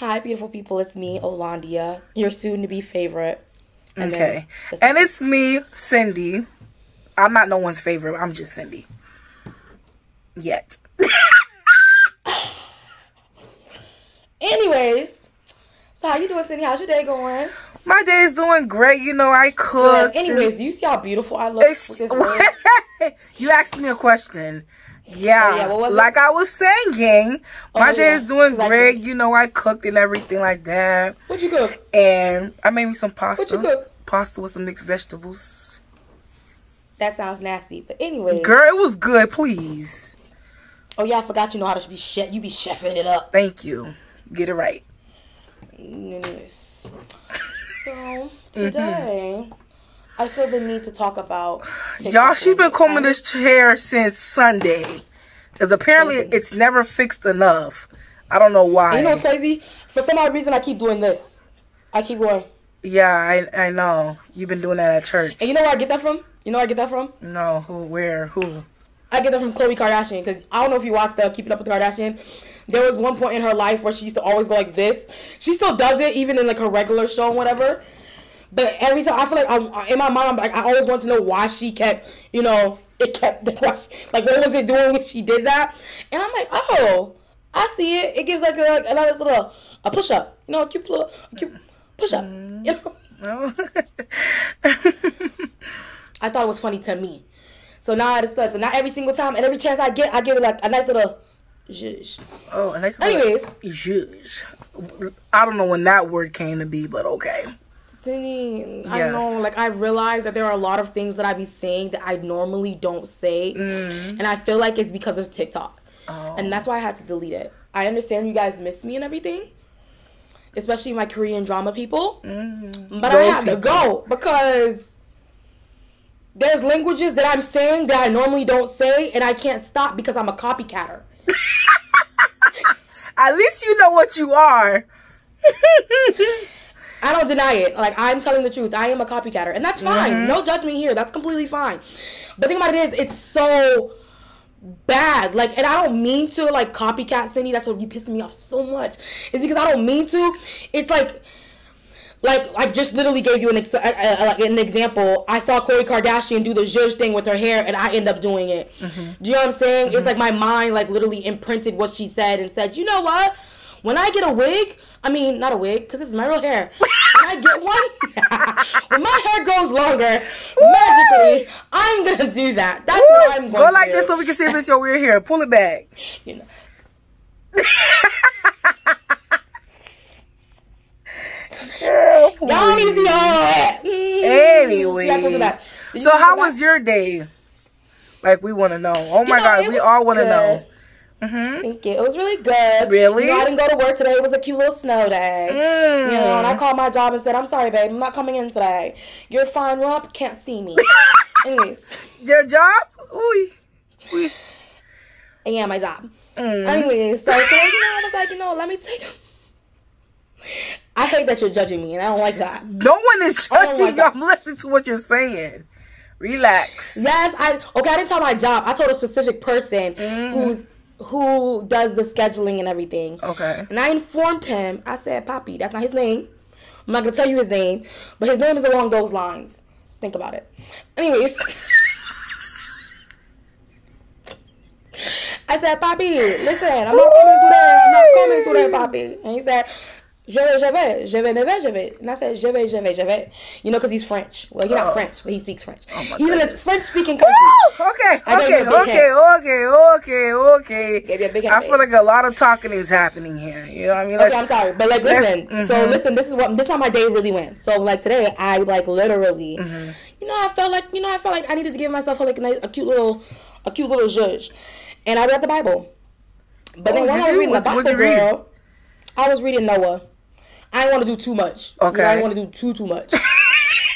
Hi, beautiful people. It's me, Olandia, your soon to be favorite. And okay. And it's me, Cindy. I'm not no one's favorite. I'm just Cindy. Yet. Anyways, so how you doing, Cindy? How's your day going? My day is doing great. You know, I cook. Anyways, do you see how beautiful I look Ex- with this you asked me a question. Yeah, oh, yeah like it? I was saying, oh, my day yeah. is doing great. You know, I cooked and everything like that. What'd you cook? And I made me some pasta. What'd you cook? Pasta with some mixed vegetables. That sounds nasty, but anyway. Girl, it was good. Please. Oh yeah, I forgot you know how to be chef. You be chefing it up. Thank you. Get it right. Anyways, so today. Mm-hmm. I feel the need to talk about. Y'all, she been combing this hair since Sunday, because apparently it's never fixed enough. I don't know why. You know what's crazy? For some odd reason, I keep doing this. I keep going. Yeah, I I know. You've been doing that at church. And you know where I get that from? You know where I get that from? No, who? Where? Who? I get that from Khloe Kardashian because I don't know if you watched the Keeping Up with the Kardashian. There was one point in her life where she used to always go like this. She still does it even in like her regular show and whatever. But every time I feel like I'm in my mind, I'm like I always want to know why she kept, you know, it kept the question. Like what was it doing when she did that? And I'm like, oh, I see it. It gives like a, like another little a push up, you know, a cute little a cute push up. Mm. You know. No. I thought it was funny to me. So now I understand. So now every single time and every chance I get, I give it like a nice little zhuzh. Oh, a nice little Anyways. zhuzh. I don't know when that word came to be, but okay. Yes. I know, like I realize that there are a lot of things that I be saying that I normally don't say, mm. and I feel like it's because of TikTok, oh. and that's why I had to delete it. I understand you guys miss me and everything, especially my Korean drama people, mm. but Those I had people. to go because there's languages that I'm saying that I normally don't say, and I can't stop because I'm a copycatter. At least you know what you are. I don't deny it. Like I'm telling the truth. I am a copycatter, and that's fine. Mm-hmm. No judgment here. That's completely fine. But the thing about it is, it's so bad. Like, and I don't mean to like copycat Cindy. That's what you pissing me off so much. It's because I don't mean to. It's like. Like I just literally gave you an ex- an example. I saw Khloe Kardashian do the zhuzh thing with her hair, and I end up doing it. Mm-hmm. Do you know what I'm saying? Mm-hmm. It's like my mind like literally imprinted what she said and said, you know what? When I get a wig, I mean, not a wig, because this is my real hair. when I get one, when my hair grows longer, magically, I'm gonna do that. That's Woo! what I'm going to Go like do. this so we can see if it's your weird hair. Pull it back. You know. Y'all need to see all that. Mm-hmm. Anyways, so how was your day? Like we want to know. Oh my you know, god, we all want to know. Mm-hmm. Thank you. It was really good. Really? You know, I didn't go to work today. It was a cute little snow day. Mm. You know, and I called my job and said, "I'm sorry, babe. I'm not coming in today. You're fine, rump. Can't see me." Anyways, your job? Ooh. Ooh. Yeah, my job. Mm. Anyways, so today, you know, I was like, you know, let me take. I hate that you're judging me, and I don't like that. No one is judging like I'm listening to what you're saying. Relax. Yes, I okay. I didn't tell my job. I told a specific person mm. who's who does the scheduling and everything. Okay. And I informed him. I said, "Poppy, that's not his name. I'm not gonna tell you his name, but his name is along those lines. Think about it." Anyways. I said, Poppy, listen, I'm not coming through there. I'm not coming through there, Poppy. And he said, je vais, je vais, je vais, je vais, je vais. And I said, je vais, je vais, je vais. You know, because he's French. Well, he's not oh. French, but he speaks French. Oh he's goodness. in this French-speaking country. okay, okay, okay, okay, okay, okay. I feel like a lot of talking is happening here. You know what I mean? Like, okay, I'm sorry, but like, listen. Mm-hmm. So listen, this is what this is how my day really went. So like today, I like literally, mm-hmm. you know, I felt like you know, I felt like I needed to give myself like a, nice, a cute little, a cute little zhuzh, and I read the Bible. But oh, then when I was reading the Bible, girl, I was reading Noah. I didn't want to do too much. Okay. I didn't want to do too too much.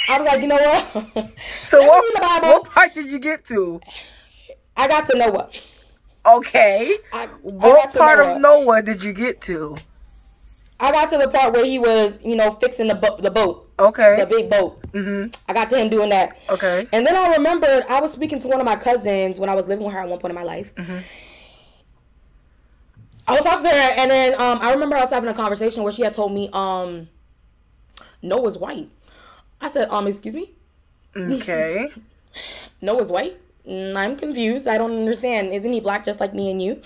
I was like, you know what? so what, what part did you get to? I got to Noah. Okay. I, what I part Noah. of Noah did you get to? I got to the part where he was, you know, fixing the boat, the boat. Okay. The big boat. Mm-hmm. I got to him doing that. Okay. And then I remembered I was speaking to one of my cousins when I was living with her at one point in my life. Mm-hmm. I was talking to her, and then um, I remember I was having a conversation where she had told me um, Noah's white. I said, um, excuse me. Okay. Noah's white. Mm, I'm confused. I don't understand. Isn't he black just like me and you?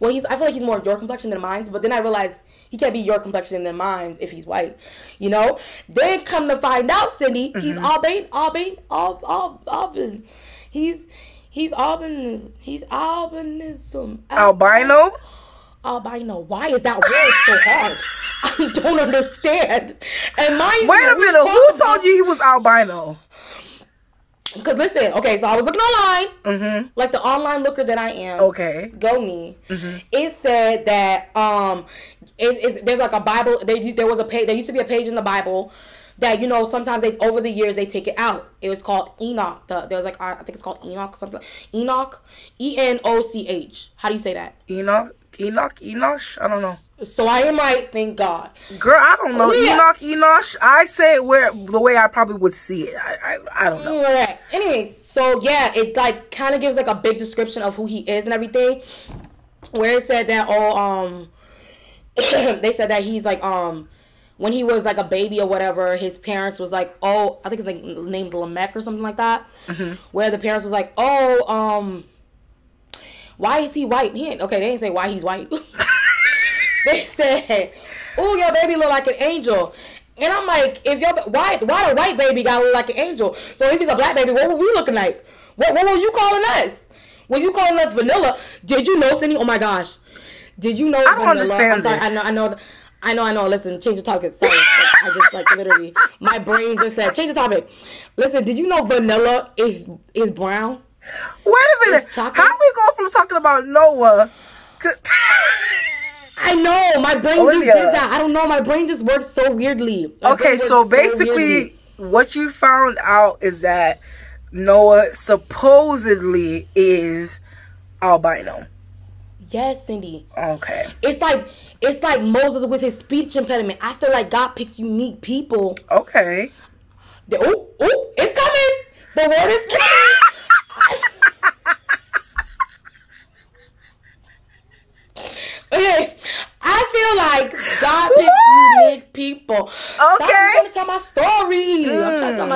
Well, he's. I feel like he's more of your complexion than mine. But then I realized he can't be your complexion than mine if he's white. You know. Then come to find out, Cindy, mm-hmm. he's Albany, Albany, Al. He's he's albinism. He's albinism. Albino. Albino. Why is that word so hard? I don't understand. And my Wait a minute. Who told you he was albino? Because listen, okay, so I was looking online, mm-hmm. like the online looker that I am. Okay, go me. Mm-hmm. It said that um, it, it, there's like a Bible. There, there was a page. There used to be a page in the Bible that you know sometimes they over the years they take it out. It was called Enoch. The, there was like I think it's called Enoch something. Enoch, E N O C H. How do you say that? Enoch. Enoch, Enosh, I don't know. So I am right, thank God. Girl, I don't know. Yeah. Enoch, Enosh. I say it where the way I probably would see it. I I, I don't know. Right. Anyways, so yeah, it like kind of gives like a big description of who he is and everything. Where it said that oh um, they said that he's like um when he was like a baby or whatever, his parents was like, oh, I think it's like named Lamech or something like that. Mm-hmm. Where the parents was like, oh, um, why is he white? He ain't, okay, they didn't say why he's white. they said, oh, your baby look like an angel. And I'm like, if your why why the white baby gotta look like an angel? So if he's a black baby, what were we looking like? What what were you calling us? Were you calling us vanilla? Did you know, Cindy? Oh my gosh, did you know? I don't vanilla? understand sorry, this. I know, I know, I know, I know. Listen, change the topic. Sorry, I just like literally, my brain just said change the topic. Listen, did you know vanilla is is brown? Wait a minute. How we go from talking about Noah to? I know my brain Olivia. just did that. I don't know. My brain just works so weirdly. My okay, so basically, so what you found out is that Noah supposedly is albino. Yes, Cindy. Okay. It's like it's like Moses with his speech impediment. I feel like God picks unique people. Okay. oh, oh, it's coming. The word is coming. okay, I feel like God picks unique people. Okay. Stop, I'm trying to tell my story. Mm. I'm trying to tell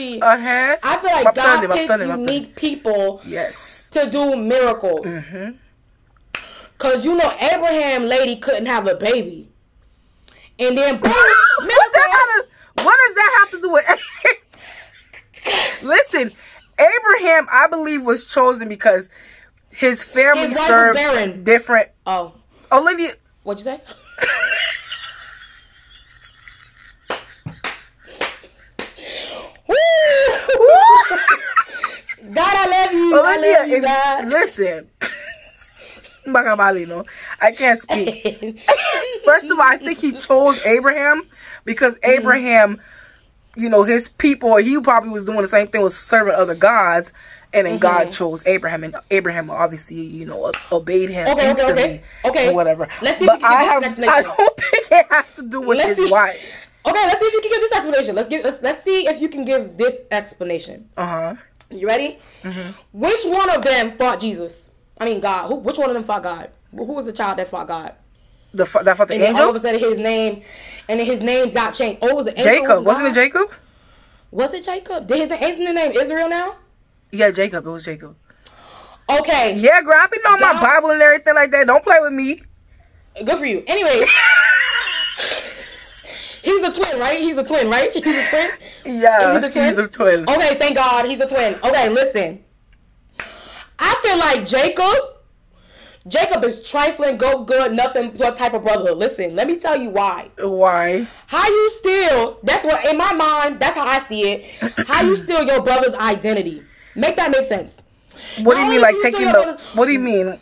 my hmm. Uh-huh. I feel like God picks unique people yes. to do miracles. Mm-hmm. Cause you know Abraham lady couldn't have a baby. And then boom, what, that what does that have to do with Listen, Abraham, I believe, was chosen because his family his served different. Oh, Olivia, what'd you say? I you, God. Listen. I can't speak. First of all, I think he chose Abraham because mm-hmm. Abraham you know, his people, he probably was doing the same thing with serving other gods. And then mm-hmm. God chose Abraham, and Abraham obviously, you know, obeyed him okay, instantly, okay, okay, okay. whatever. Let's see. But I have, I don't think it has to do with let's his see. wife. Okay, let's see if you can give this explanation. Let's give. Let's, let's see if you can give this explanation. Uh huh. You ready? Mm-hmm. Which one of them fought Jesus? I mean, God. Who? Which one of them fought God? Who was the child that fought God? The that fought the and angel. all of a sudden, his name, and his names got changed. Oh, was it Jacob? Was not it Jacob? Was it Jacob? Did his isn't the name Israel now? Yeah, Jacob. It was Jacob. Okay. Yeah, girl, I be knowing my Bible and everything like that. Don't play with me. Good for you. Anyway. He's the twin, right? He's the twin, right? He's the twin? Yeah. He's the twin? He's the twin. Okay, thank God. He's a twin. Okay, listen. I feel like Jacob Jacob is trifling, go good, nothing what type of brother. Listen, let me tell you why. Why? How you steal, that's what in my mind, that's how I see it. How you steal your brother's identity. Make that make sense. What do you mean like taking the what do you mean?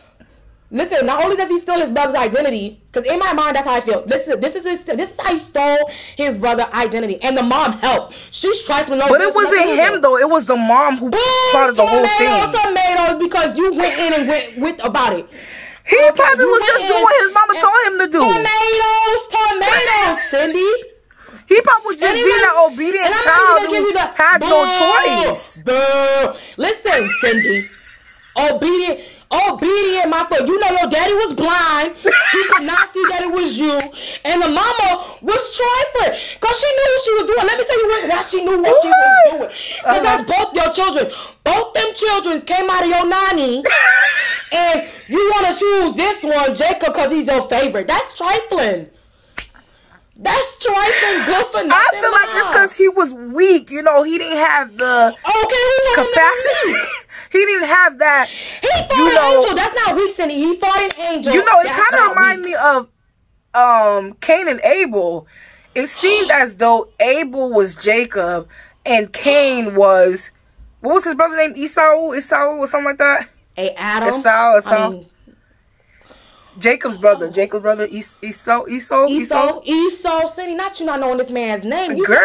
Listen, not only does he steal his brother's identity, because in my mind, that's how I feel. This is this is his, this is how he stole his brother identity, and the mom helped. She's trifling. Over. But it wasn't him though. It was the mom who Boom, started the whole thing. Tomatoes, because you went in and went with about it. He okay, probably was just doing what his mama told him to do. Tomatoes, tomatoes, Cindy. He probably was just being an obedient child who had no choice. Boo. Listen, Cindy. obedient obedient, my foot. You know your daddy was blind. He could not see that it was you. And the mama was trifling. Because she knew what she was doing. Let me tell you why she knew what she was doing. Because uh-huh. that's both your children. Both them children came out of your nanny. and you want to choose this one, Jacob, because he's your favorite. That's trifling. That's trifling good for nothing. I feel like just because he was weak, you know, he didn't have the okay capacity. he didn't have that. He fought an know, angel. That's not weak, Cindy. He fought an angel. You know, it kind of reminded me of um Cain and Abel. It seemed as though Abel was Jacob and Cain was what was his brother name? Esau, Esau, or something like that. A Adam. Esau, Esau. I mean, Jacob's brother, Jacob's brother, Esau, Esau, Esau, Esau, Esau, Cindy. Not you not knowing this man's name. You Girl,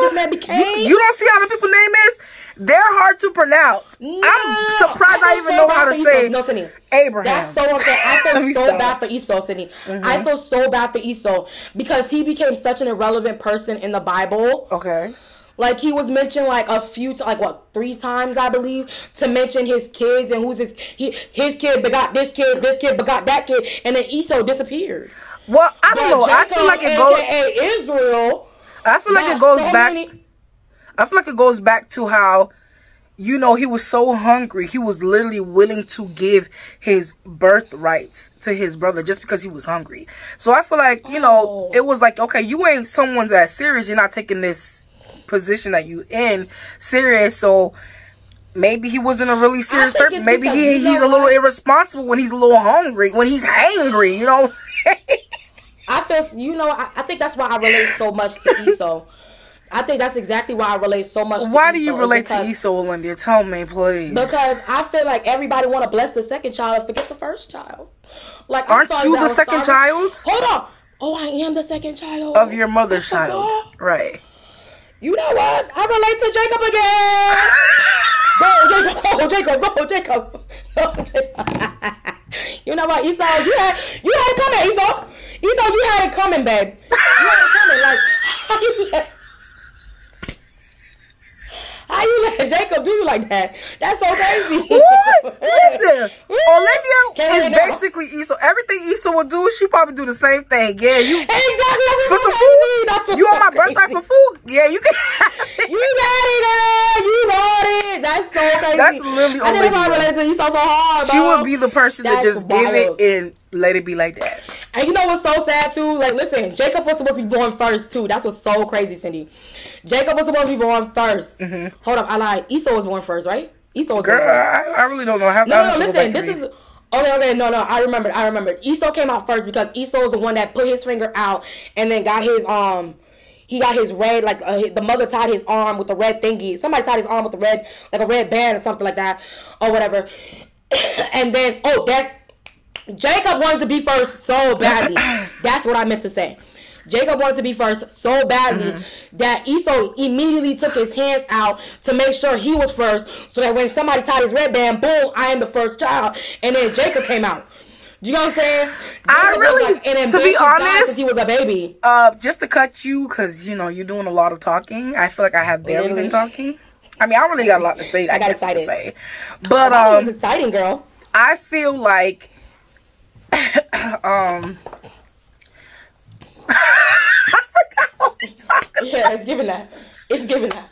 this man became. You, you, don't see how the people name is. They're hard to pronounce. No, I'm surprised I, I even so know how to say no, Cindy. Abraham. That's so unfair. I feel so bad for Esau, Cindy. Mm-hmm. I feel so bad for Esau because he became such an irrelevant person in the Bible. Okay. Like he was mentioned like a few, t- like what three times I believe, to mention his kids and who's his he his kid begot this kid, this kid begot that kid, and then Esau disappeared. Well, I don't but know. Jacob, I feel like it goes Israel. I feel like it goes so back. Many... I feel like it goes back to how you know, he was so hungry. He was literally willing to give his birthrights to his brother just because he was hungry. So I feel like, you know, oh. it was like, okay, you ain't someone that serious. You're not taking this position that you in serious. So maybe he wasn't a really serious person. Maybe he, he's a little irresponsible when he's a little hungry, when he's angry, you know. I feel, you know, I, I, think that's why I relate so much to Esau. I think that's exactly why I relate so much. Why do you relate to Esau, Olivia? Tell me, please. Because I feel like everybody want to bless the second child, and forget the first child. Like, aren't you the second child? Hold on. Oh, I am the second child of your mother's child, right? You know what? I relate to Jacob again. go, Jacob. Go, Jacob. Go, Jacob. You know what, Esau? You had you had it coming, Esau. Esau, you had it coming, babe. You had it coming. Like how you let how you let Jacob do you like that? That's so crazy. What? Listen, Olivia is basically Esau. Everything Esau will do, she probably do the same thing. Yeah, you exactly. That's for some food. That's you on my birthday for food? Yeah, you can. you got it, girl. You got it. That's so crazy. That's literally I think I related to Esau so hard. She would be the person That's that just wild. give it and let it be like that. And you know what's so sad too? Like, listen, Jacob was supposed to be born first too. That's what's so crazy, Cindy. Jacob was supposed to be born 1st mm-hmm. Hold up, I lied. Esau was born first, right? Esau was Girl, born first. I, I really don't know how. No, no, no listen. This is. Okay, okay, no, no, I remember, I remember. Esau came out first because Esau was the one that put his finger out and then got his um, he got his red like uh, the mother tied his arm with the red thingy. Somebody tied his arm with the red like a red band or something like that or whatever. and then oh, that's Jacob wanted to be first so badly. that's what I meant to say. Jacob wanted to be first so badly mm-hmm. that Esau immediately took his hands out to make sure he was first, so that when somebody tied his red band, boom, I am the first child. And then Jacob came out. Do you know what I'm saying? Jacob I really, like to be honest, since he was a baby. Uh, just to cut you, because you know you're doing a lot of talking. I feel like I have barely been talking. I mean, I really got a lot to say. I, I got excited. Say. But um, was exciting, girl. I feel like um Yeah, it's giving that. It's giving that.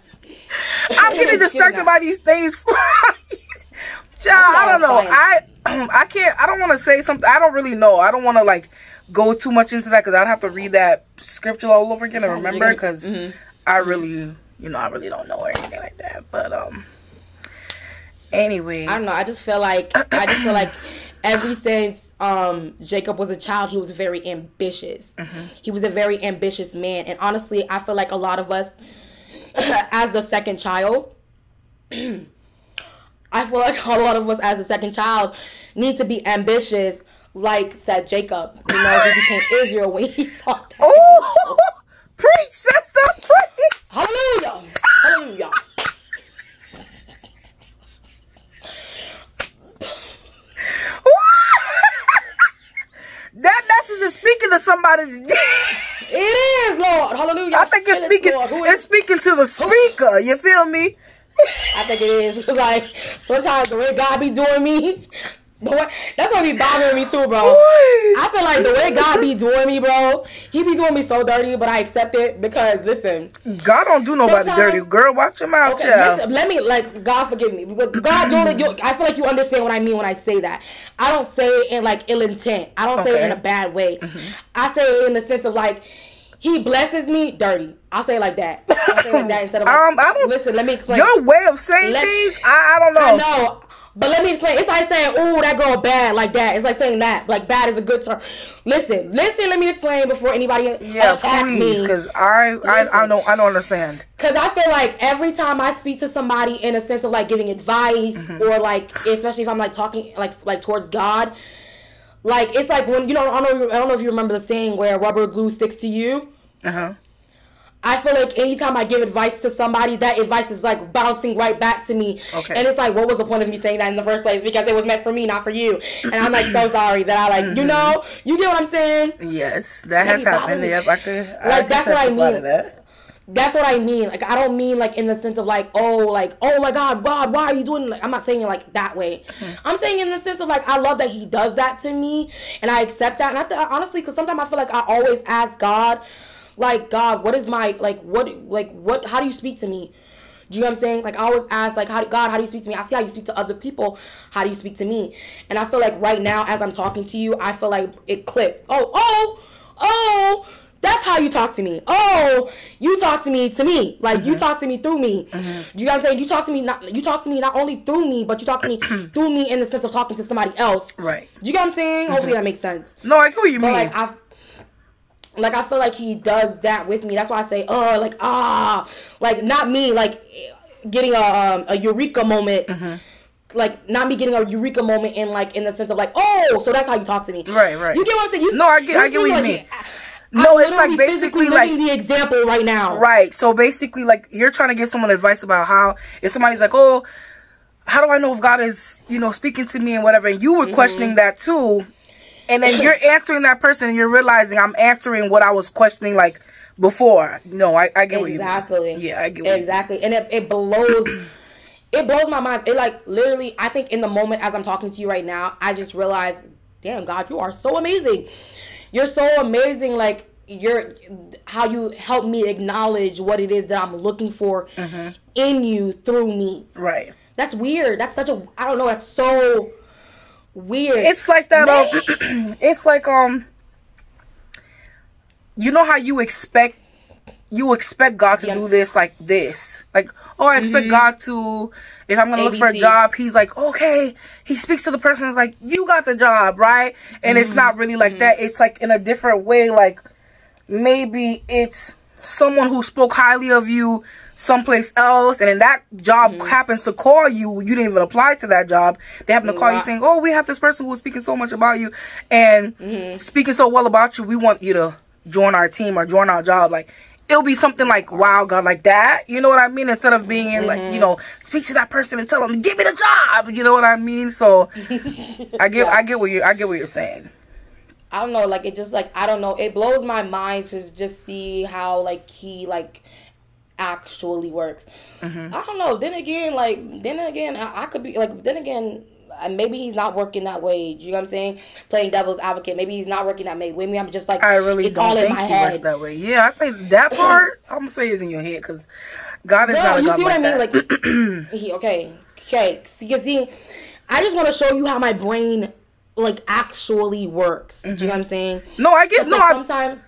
I'm getting distracted by these things. Child, I don't know. I I can't. I don't want to say something. I don't really know. I don't want to like go too much into that because I'd have to read that scripture all over again and remember because mm-hmm. I really, you know, I really don't know or anything like that. But um, anyways, I don't know. I just feel like I just feel like ever since um, Jacob was a child, he was very ambitious. Mm-hmm. He was a very ambitious man. And honestly, I feel like a lot of us, as the second child, I feel like a lot of us as the second child need to be ambitious, like said Jacob. You know, he became Israel when he fought. Oh, preach, sister, preach. Hallelujah, hallelujah. That message is speaking to somebody today. It is, Lord. Hallelujah. I think it's speaking. It's speaking to the speaker. You feel me? I think it is. It's like sometimes the way God be doing me, Boy, That's what be bothering me too, bro. I feel like the way God be doing me, bro, he be doing me so dirty, but I accept it because listen, God don't do nobody dirty. Girl, watch your mouth, okay, listen, let me like God forgive me God don't. You, I feel like you understand what I mean when I say that. I don't say it in like ill intent. I don't okay. say it in a bad way. Mm-hmm. I say it in the sense of like he blesses me dirty. I'll say it like that. I'll say it like that instead of like, um, I don't, listen. Let me explain. Your way of saying let, things, I, I don't know. I know. But let me explain. It's like saying, "Ooh, that girl bad," like that. It's like saying that, like bad is a good term. Listen, listen. Let me explain before anybody yeah, attack please, me. Because I, I, I don't, I don't understand. Because I feel like every time I speak to somebody in a sense of like giving advice mm-hmm. or like, especially if I'm like talking like like towards God, like it's like when you know I don't know I don't know if you remember the saying where rubber glue sticks to you. Uh huh. I feel like anytime I give advice to somebody, that advice is like bouncing right back to me. Okay. And it's like, what was the point of me saying that in the first place? Because it was meant for me, not for you. And I'm like so sorry that I like, mm-hmm. you know, you get what I'm saying? Yes, that has happened. Yep, I could. I like that's what I mean. That. That's what I mean. Like I don't mean like in the sense of like, oh, like, oh my God, God, why are you doing? Like I'm not saying it like that way. Mm-hmm. I'm saying in the sense of like I love that He does that to me, and I accept that. And I th- honestly, because sometimes I feel like I always ask God like God, what is my like what like what how do you speak to me? Do you know what I'm saying? Like I always ask, like, how God, how do you speak to me? I see how you speak to other people. How do you speak to me? And I feel like right now, as I'm talking to you, I feel like it clicked. Oh, oh, oh, that's how you talk to me. Oh, you talk to me to me. Like mm-hmm. you talk to me through me. Mm-hmm. You guys say you talk to me not you talk to me not only through me, but you talk to me through me in the sense of talking to somebody else. Right. Do you get what I'm saying? Mm-hmm. Hopefully that makes sense. No, I get what you but mean. Like I like I feel like he does that with me. That's why I say, oh, like ah, like not me, like getting a um, a eureka moment. Mm-hmm. Like not me getting a eureka moment in like in the sense of like oh so that's how you talk to me right right you get what I'm saying you, no I get I get what you like, mean no, I'm it's like basically like the example right now. Right. So basically, like you're trying to give someone advice about how if somebody's like, oh, how do I know if God is you know speaking to me and whatever, and you were mm-hmm. questioning that too, and then you're answering that person and you're realizing I'm answering what I was questioning like before. No, I, I get exactly. what you mean. Yeah, I get exactly. and it, it blows it blows my mind. It like literally I think in the moment as I'm talking to you right now, I just realized, damn God, you are so amazing. You're so amazing like you're how you help me acknowledge what it is that I'm looking for mm-hmm. in you through me. Right. That's weird. That's such a I don't know, that's so weird. It's like that. Um, it's like um, you know how you expect you expect God to yeah. do this like this, like oh, I expect mm-hmm. God to. If I'm gonna ABC. look for a job, He's like, okay. He speaks to the person. It's like you got the job, right? And mm-hmm. it's not really like mm-hmm. that. It's like in a different way. Like maybe it's someone who spoke highly of you someplace else and then that job mm-hmm. happens to call you you didn't even apply to that job they happen to call wow. you saying oh we have this person who's speaking so much about you and mm-hmm. speaking so well about you we want you to join our team or join our job like it'll be something like wow god like that you know what i mean instead of being in like you mm-hmm. know speak to that person and tell them give me the job you know what i mean so i get yeah. i get what you i get what you're saying I don't know, like it just like I don't know. It blows my mind to just see how like he like actually works. Mm-hmm. I don't know. Then again, like then again, I, I could be like then again. Uh, maybe he's not working that way. You know what I'm saying? Playing devil's advocate. Maybe he's not working that way. Maybe I'm just like I really it's don't all think in my he head. works that way. Yeah, I think that part I'm gonna say is in your head because God is no, not you see what like I mean? Like he okay, okay. Because see, I just want to show you how my brain like actually works. Mm-hmm. Do you know what I'm saying? No, I get no. Like, sometimes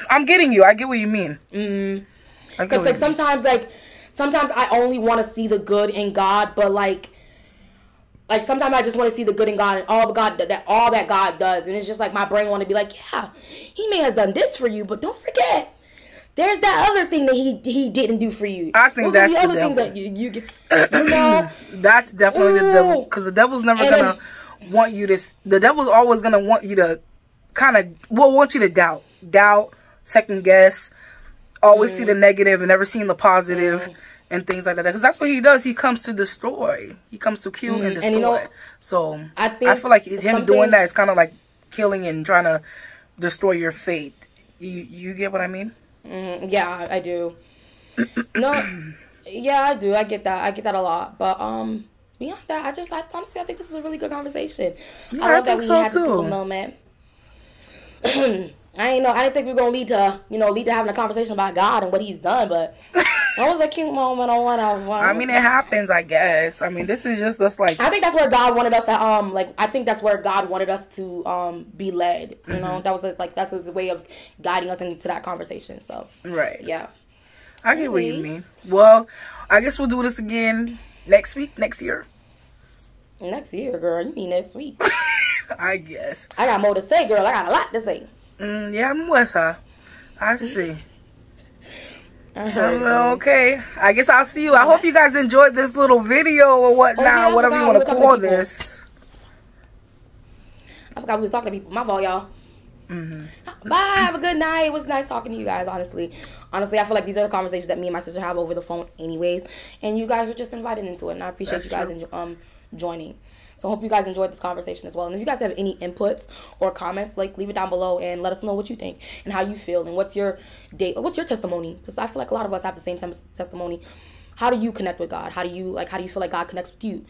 I'm getting you. I get what you mean. Mm-hmm. Because like sometimes like sometimes I only want to see the good in God, but like like sometimes I just want to see the good in God and all the God that, all that God does, and it's just like my brain want to be like, yeah, He may have done this for you, but don't forget. There's that other thing that he he didn't do for you. I think Those that's the, other the devil. that you you, get, you know. that's definitely Ooh. the devil because the devil's never and gonna then, want you to. The devil's always gonna want you to kind of well want you to doubt, doubt, second guess, always mm. see the mm. negative and never seeing the positive mm. and things like that. Because that's what he does. He comes to destroy. He comes to kill mm. and destroy. And you know, so I, think I feel like him doing that is kind of like killing and trying to destroy your faith. You you get what I mean? Mm, yeah, I do. no, yeah, I do. I get that. I get that a lot. But um, beyond that, I just like honestly, I think this was a really good conversation. Yeah, I love I that we so had too. this little moment. I ain't know. I didn't think we were gonna lead to you know lead to having a conversation about God and what He's done, but that was a cute moment on one of them. I mean, it happens, I guess. I mean, this is just us like. I think that's where God wanted us to um like. I think that's where God wanted us to um be led. You mm-hmm. know, that was like that's was a way of guiding us into that conversation. So right, yeah. I get what you mean. Well, I guess we'll do this again next week, next year. Next year, girl. You mean next week? I guess. I got more to say, girl. I got a lot to say. Mm, yeah, I'm with her. I see. okay. I guess I'll see you. I hope you guys enjoyed this little video or whatnot, oh, yeah, whatever you want to call this. I forgot we was talking to people. My fault, y'all. Mm-hmm. Bye. Have a good night. It was nice talking to you guys. Honestly, honestly, I feel like these are the conversations that me and my sister have over the phone, anyways. And you guys were just invited into it, and I appreciate That's you guys in, um joining. So I hope you guys enjoyed this conversation as well. And if you guys have any inputs or comments, like leave it down below and let us know what you think and how you feel and what's your date, what's your testimony? Because I feel like a lot of us have the same testimony. How do you connect with God? How do you like? How do you feel like God connects with you?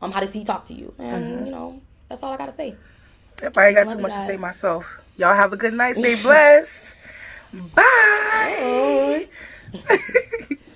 Um, how does He talk to you? And mm-hmm. you know, that's all I gotta say. Yep, I ain't got too much to say myself. Y'all have a good night. Stay blessed. Bye. Bye.